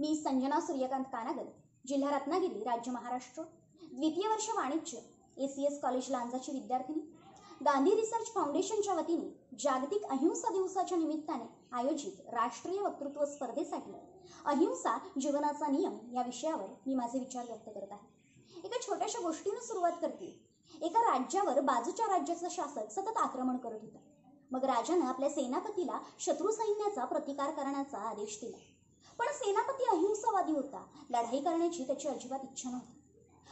मी संजना सूर्यकांत कानागल जिल्हा रत्नागिरी राज्य महाराष्ट्र. द्वितीय वर्ष वाणिज्य ए सी एस कॉलेज लांजाची विद्यार्थिनी. गांधी रिसर्च फाउंडेशनच्या वतीने जागतिक अहिंसा दिवसाच्या निमित्ताने आयोजित राष्ट्रीय वक्तृत्व स्पर्धेसाठी अहिंसा जीवनाचा नियम या विषयावर मी माझे विचार व्यक्त करत आहे. एका छोट्याशा गोष्टीनं सुरुवात करते. एका राज्यावर बाजूच्या राज्याचा शासक सतत आक्रमण करत होता. मग राजानं आपल्या सेनापतीला शत्रू सैन्याचा प्रतिकार करण्याचा आदेश दिला. पण सेनापती अहिंसावादी होता. लढाई करण्याची त्याची अजिबात इच्छा नव्हती.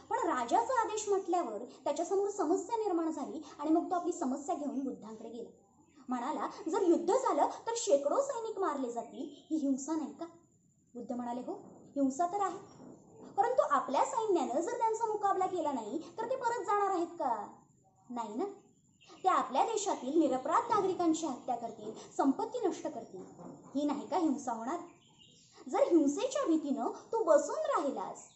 पण राजाचा आदेश म्हटल्यावर त्याच्यासमोर समस्या निर्माण झाली आणि मग तो आपली समस्या घेऊन बुद्धांकडे गेला. म्हणाला जर युद्ध झालं तर शेकडो सैनिक मारले जातील. ही हिंसा नाही का? बुद्ध म्हणाले हो हिंसा तर आहे. परंतु आपल्या सैन्यानं जर त्यांचा मुकाबला केला नाही तर ते परत जाणार आहेत का? नाही ना. ते आपल्या देशातील निरपराध नागरिकांची हत्या करतील संपत्ती नष्ट करतील. ही नाही का हिंसा होणार? जर हिंसेच्या भीतीनं तू बसून राहिलास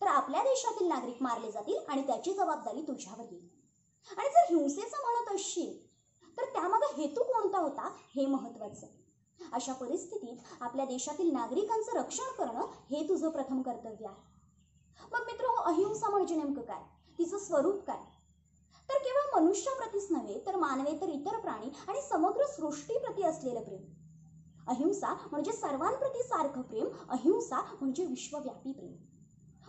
तर आपल्या देशातील नागरिक मारले जातील आणि त्याची जबाबदारी तुझ्यावर येईल. आणि जर हिंसेचं म्हणत असशील तर त्यामागे हेतू कोणता होता हे महत्वाचं आहे. अशा परिस्थितीत आपल्या देशातील नागरिकांचं रक्षण करणं हे तुझं प्रथम कर्तव्य आहे. मग मित्र हो, अहिंसा म्हणजे नेमकं काय? तिचं स्वरूप काय? तर केवळ मनुष्याप्रतीच नव्हे तर मानवेतर इतर प्राणी आणि समग्र सृष्टीप्रती असलेलं प्रेम. अहिंसा म्हणजे सर्वांप्रती सारखं प्रेम अहिंसा म्हणजे विश्वव्यापी प्रेम.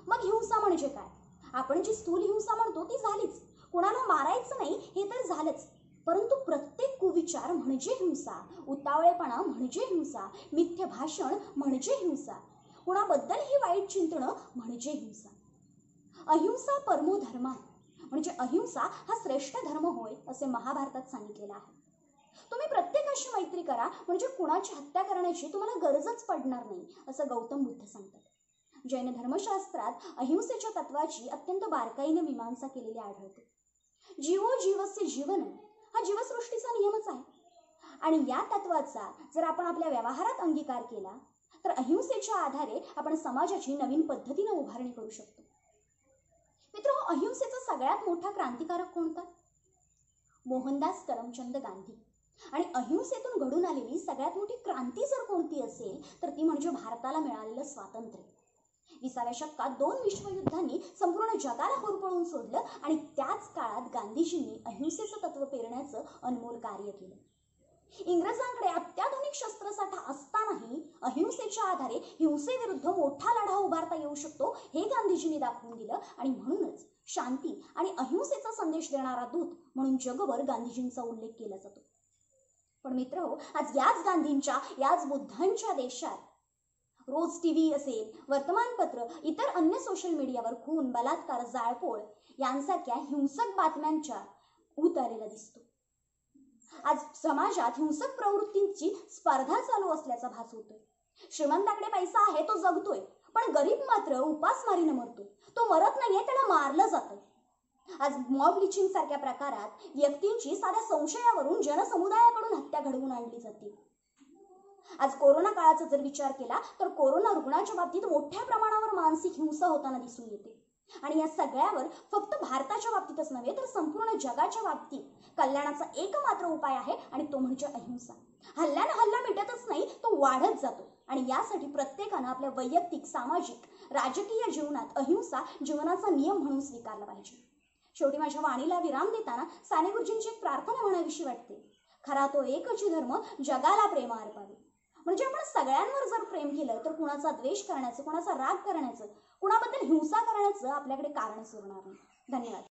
मग हिंसा म्हणजे काय? आपण जी स्थूल हिंसा म्हणतो ती झालीच. कुणाला मारायचं नाही हे तर झालंच. परंतु प्रत्येक कुविचार म्हणजे हिंसा उतावळेपणा म्हणजे हिंसा मिथ्य भाषण म्हणजे हिंसा कुणाबद्दल ही वाईट चिंतणं म्हणजे हिंसा. अहिंसा परमो धर्म म्हणजे अहिंसा हा श्रेष्ठ धर्म होय असे महाभारतात सांगितलेलं आहे. तुम्ही प्रत्येकाशी मैत्री करा म्हणजे कुणाची हत्या करण्याची तुम्हाला गरजच पडणार नाही असं गौतम बुद्ध सांगतात. जैन धर्मशास्त्रात अहिंसेच्या तत्वाची अत्यंत बारकाईने मीमांसा केलेली आढळते. जीवो जीवस्य जीवन हा जीवसृष्टीचा नियमच आहे. आणि या तत्वाचा जर आपण आपल्या व्यवहारात अंगीकार केला तर अहिंसेच्या आधारे आपण समाजाची नवीन पद्धतीने उभारणी करू शकतो. मित्र अहिंसेचा सगळ्यात मोठा क्रांतिकारक कोणता? मोहनदास करमचंद गांधी. आणि अहिंसेतून घडून आलेली सगळ्यात मोठी क्रांती जर कोणती असेल तर ती म्हणजे भारताला मिळालेलं स्वातंत्र्य. विसाव्या शतकात दोन विश्वयुद्धांनी संपूर्ण जगाला होरपळून सोडलं आणि त्याच काळात गांधीजींनी अहिंसेचं तत्व पेरण्याचं अनमोल कार्य केलं. इंग्रजांकडे अत्याधुनिक शस्त्रसाठा असतानाही अहिंसेच्या आधारे हिंसेविरुद्ध मोठा लढा उभारता येऊ शकतो हे गांधीजींनी दाखवून दिलं आणि म्हणूनच शांती आणि अहिंसेचा संदेश देणारा दूत म्हणून जगभर गांधीजींचा उल्लेख केला जातो. पण मित्र हो आज याच गांधींच्या याच बुद्धांच्या देशात रोज टी व्ही असेल वर्तमानपत्र इतर अन्य सोशल मीडियावर खून बलात्कार जाळपोळ यांसारख्या हिंसक बातम्यांच्या ऊत आलेला दिसतो. आज समाजात हिंसक प्रवृत्तींची स्पर्धा चालू असल्याचा भास होतोय. श्रीमंताकडे पैसा आहे तो जगतोय पण गरीब मात्र उपासमारीनं मरतोय. तो मरत नाहीये त्याला मारलं जातंय. आज मॉब लिचिंग सारख्या प्रकारात व्यक्तींची साध्या संशयावरून जनसमुदायाकडून हत्या घडवून आणली जाते. आज कोरोना काळाचा जर विचार केला तर कोरोना रुग्णाच्या बाबतीत मोठ्या प्रमाणावर मानसिक हिंसा होताना दिसून येते. आणि या सगळ्यावर फक्त भारताच्या बाबतीतच नव्हे तर संपूर्ण जगाच्या बाबतीत कल्याणाचा एकमात्र उपाय आहे आणि तो म्हणजे अहिंसा. हल्ल्यानं हल्ला मिटतच नाही तो वाढत जातो. आणि यासाठी प्रत्येकानं आपल्या वैयक्तिक सामाजिक राजकीय जीवनात अहिंसा जीवनाचा नियम म्हणून स्वीकारला पाहिजे. शेवटी माझ्या वाणीला विराम देताना साने गुरुजींची एक प्रार्थना म्हणाविषयी वाटते. खरा तो एकच धर्म जगाला प्रेम अर्पावे म्हणजे आपण सगळ्यांवर जर प्रेम केलं तर कुणाचा द्वेष करण्याचं कुणाचा राग करण्याचं कुणाबद्दल हिंसा करण्याचं आपल्याकडे कारणच उरणार नाही. धन्यवाद.